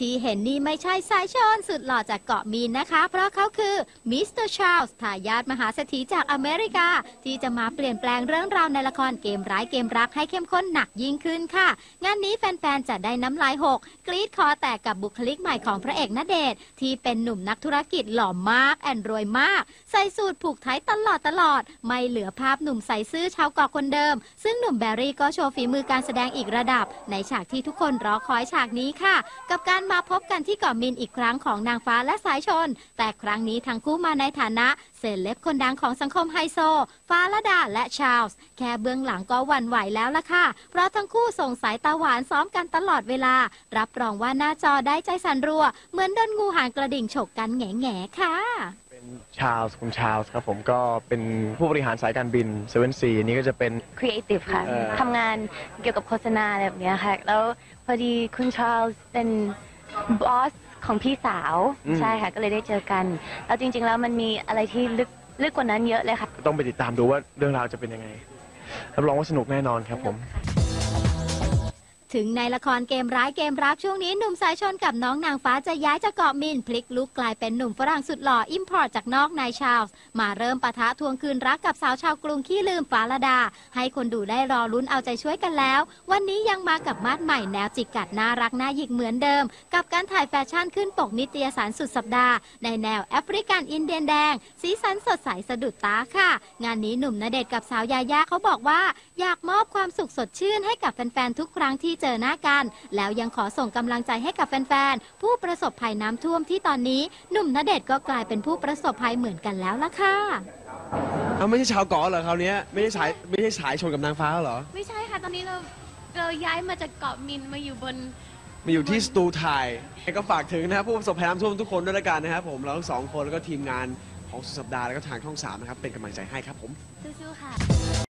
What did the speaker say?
ที่เห็นนี่ไม่ใช่สายชนสุดหล่อจากเกาะมินนะคะ เพราะเขาคือมิสเตอร์ชาร์ลส์ทายาทมหาเศรษฐีจากอเมริกา ที่จะมาเปลี่ยนแปลงเรื่องราวในละครเกมร้ายเกมรักให้เข้มข้นหนักยิ่งขึ้นค่ะ งานนี้แฟน ๆ จะได้น้ำลายหก กรี๊ดคอแตกกับบุคลิกใหม่ของพระเอกณเดชที่เป็นหนุ่มนักธุรกิจหล่อมาก and รวยมาก ใส่สูทผูกไทตลอดตลอด ไม่เหลือภาพหนุ่มใสซื่อชาวเกาะคนเดิม ซึ่งหนุ่มแบรี่ก็โชว์ฝีมือการแสดงอีกระดับ ในฉากที่ทุกคนรอคอยฉากนี้ค่ะ กับการมาพบกันที่เกาะมินอีกครั้งของนางฟ้าและสายชน แต่ครั้งนี้ทั้งคู่มาในฐานะเซเลบคนดังของสังคมไฮโซ ฟ้าละดาและชาร์ลส์ แค่เบื้องหลังก็หวั่นไหวแล้วล่ะค่ะ เพราะทั้งคู่ส่งสายตาหวานซ้อมกันตลอดเวลา รับรองว่าหน้าจอได้ใจสั่นรัว เหมือนโดนงูหางกระดิ่งฉกกันแง่แง่ๆค่ะ เป็นชาลส์คุณชาลส์ครับผมก็เป็นผู้บริหารสายการบิน Seven Sea นี้ก็จะเป็น ครีเอทีฟค่ะเอ่อทำงานเกี่ยวกับโฆษณาอะไรแบบเนี้ยค่ะ แล้วพอดีคุณชาร์ลส์เป็น boss ของพี่สาวใช่ค่ะ ก็เลยได้เจอกันแล้วจริง ๆ แล้วมันมีอะไรที่ลึกลึกกว่านั้นเยอะเลยค่ะ ต้องไปติดตามดูว่าเรื่องราวจะเป็นยังไงรับรองว่าสนุกแน่นอนครับผม ถึงในละครเกมร้ายเกมรักช่วงนี้หนุ่มสายชนกับน้องนางฟ้าจะย้ายจากเกาะมินพลิก look กลายเป็นหนุ่มฝรั่งสุดหล่อ import จากนอกนายชาลส์มาเริ่มปะทะทวงคืนรักกับสาวชาวกรุงขี้ลืมฟ้าลดา ให้คนดูได้รอลุ้นเอาใจช่วยกันแล้ว วันนี้ยังมากับมาดใหม่แนวจิกกัดน่ารักน่าหยิกเหมือนเดิม กับการถ่ายแฟชั่นขึ้นปกนิตยสารสุดสัปดาห์ ในแนวแอฟริกันอินเดียนแดง สีสันสดใสสะดุดตาค่ะ งานนี้หนุ่มณเดชนกับสาวยายาเขาบอกว่า อยากมอบความสุขสดชื่นให้กับแฟนๆทุกครั้งที่เจอหน้ากัน แล้วยังขอส่งกำลังใจให้กับแฟนๆ ผู้ประสบภัยน้ำท่วมที่ตอนนี้ หนุ่มณเดชน์ก็กลายเป็นผู้ประสบภัยเหมือนกันแล้วล่ะค่ะ เอาไม่ใช่ชาวเกาะเหรอคราวเนี้ยไม่ใช่สายไม่ใช่สายชนกับนางฟ้าเหรอไม่ใช่ค่ะ ตอนนี้เราเราย้ายมาจากเกาะมินมาอยู่บน มาอยู่ที่สตูไทยก็ฝากถึงนะครับผู้ประสบภัยน้ำท่วมทุกคนด้วยละกันนะครับผมเราทั้งสองคนแล้วก็ทีมงานของสุดสัปดาห์แล้วก็ทางช่องสามนะครับเป็นกำลังใจให้ครับผม สู้ๆค่ะ